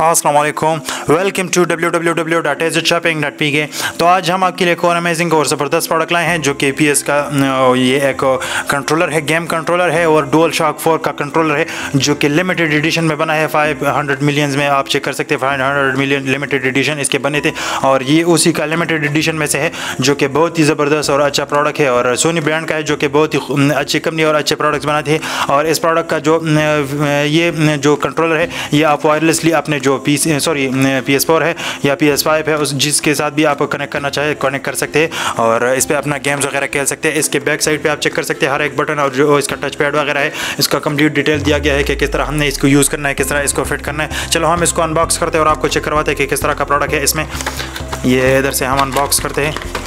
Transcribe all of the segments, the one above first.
Aslam welcome. To W W W dot edge shopping dot P K तो आज हम आपके लिए एक और अमेजिंग और ज़बरदस्त प्रोडक्ट लाए हैं, जो के पी एस का ये एक कंट्रोलर है गेम कंट्रोलर है, और डोल शॉक फोर का कंट्रोलर है, जो कि लिमिटेड एडिशन में बना है। फाइव हंड्रेड मिलियन में आप चेक कर सकते हैं five hundred million limited edition इसके बने थे, और ये उसी का लिमिटेड एडिशन में से है, जो कि बहुत ही ज़बरदस्त और अच्छा प्रोडक्ट है, और सोनी ब्रांड का है, जो कि बहुत ही अच्छी कंपनी और अच्छे प्रोडक्ट्स बनाते हैं, और इस प्रोडक्ट का जो ये जो कंट्रोलर है, ये आप वायरलेसली अपने जो P sorry P S four है या पी एस फाइव है, उस, जिसके साथ भी आप कनेक्ट करना चाहे कनेक्ट कर सकते हैं और इस पर अपना गेम्स वगैरह खेल सकते हैं। इसके बैक साइड पर आप चेक कर सकते हैं, हर एक बटन और जो इसका टच पैड वगैरह है, इसका कंप्लीट डिटेल दिया गया है कि किस तरह हमने इसको यूज़ करना है, किस तरह इसको फिट करना है। चलो हम इसको अनबॉक्स करते हैं और आपको चेक करवाते हैं कि किस तरह का प्रोडक्ट है इसमें। ये इधर से हम अनबॉक्स करते हैं।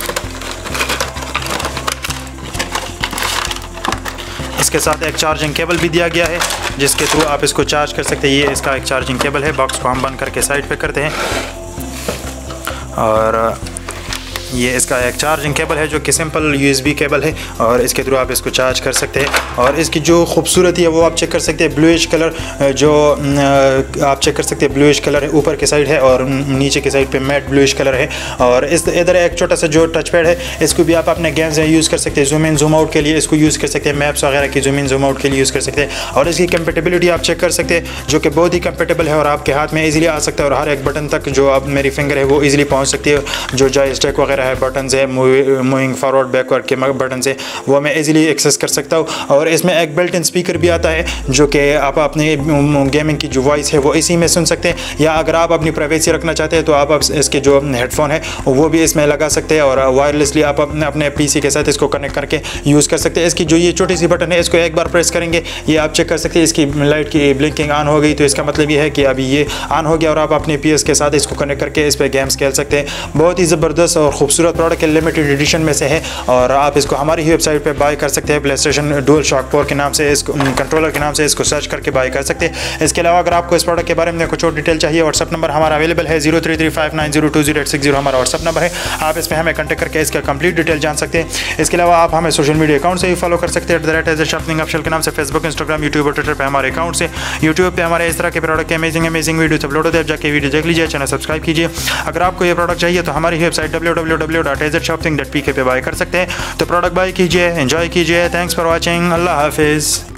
इसके साथ एक चार्जिंग केबल भी दिया गया है, जिसके थ्रू आप इसको चार्ज कर सकते हैं। ये इसका एक चार्जिंग केबल है बॉक्स को हम बंद करके साइड पे करते हैं। और ये इसका एक चार्जिंग केबल है, जो कि सिंपल यूएसबी केबल है, और इसके थ्रू आप इसको चार्ज कर सकते हैं। और इसकी जो खूबसूरती है, वो आप चेक कर सकते हैं ब्लूइश कलर जो आप चेक कर सकते हैं ब्लूइश कलर है, ऊपर की साइड है, और नीचे की साइड पे मैट ब्लूइश कलर है। और इस, इधर एक छोटा सा जो टच पैड है, इसको भी आप अपने गेम्स में यूज़ कर सकते हैं जूम इन जूम आउट के लिए इसको यूज़ कर सकते हैं मैप्स वगैरह की जूम इन जूम आउट के लिए यूज़ कर सकते हैं। और इसकी कंपेटेबिलिटी आप चेक कर सकते हैं, जो कि बहुत ही कंपेटेबल है, और आपके हाथ में ईजिली आ सकता है, और हर एक बटन तक जो आप, मेरी फिंगर है, वो ईजिली पहुँच सकती है, जो जाए स्टेक वगैरह है बटन है मूविंग फॉरवर्ड बैकवर्ड के बटन से वो मैं इजीली एक्सेस कर सकता हूँ। और इसमें एक बिल्ट इन स्पीकर भी आता है, जो कि आप अपने गेमिंग की जो वॉइस है, वो इसी में सुन सकते हैं। या अगर आप अपनी प्राइवेसी रखना चाहते हैं तो आप इसके जो हेडफोन है, वो भी इसमें लगा सकते हैं। और वायरलेसली आप अपने अपने पीसी के साथ इसको कनेक्ट करके यूज़ कर सकते हैं। इसकी जो ये छोटी सी बटन है, इसको एक बार प्रेस करेंगे, ये आप चेक कर सकते हैं, इसकी लाइट की ब्लिंकिंग ऑन हो गई। तो इसका मतलब ये है कि अभी ये ऑन हो गया और आप अपने पीएस के साथ इसको कनेक्ट करके इस पर गेम्स खेल सकते हैं। बहुत ही ज़बरदस्त और खूबसूरत प्रोडक्ट है लिमिटेड एडिशन में से है और आप इसको हमारी ही वेबसाइट पर बाय कर सकते हैं PlayStation dual shock four के नाम से इस कंट्रोलर के नाम से इसको सर्च करके बाय कर सकते हैं। इसके अलावा अगर आपको इस प्रोडक्ट के बारे में कुछ और डिटेल चाहिए व्हाट्सअप नंबर हमारा अवेलेबल है zero three three five nine zero two zero eight six zero हमारा व्हाट्सअप नंबर है। आप इसमें हमें कंटेक्ट करके इसका कंप्लीट डिटेल जान सकते हैं। इसके अलावा आप हमें सोशल मीडिया अकाउंट से भी फॉलो कर सकते हैं। At the rate shopping option के नाम से फेसबुक इंस्टाग्राम यूट्यूब और ट्विटर पर हमारे अकाउंट से। यूट्यूब पर हमारे इस तरह के प्रोडक्ट के अमेजिंग अमेजिंग वीडियो अपलोड होते हैं। जाकर वीडियो देख लीजिए चैनल सब्सक्राइब कीजिए। अगर आपको ये प्रोडक्ट चाहिए तो हमारी वेबसाइट डब्ल्यू के पे बाय कर सकते हैं। तो प्रोडक्ट बाय कीजिए एंजॉय कीजिए। थैंक्स फॉर वॉचिंग अल्लाह हाफिज़।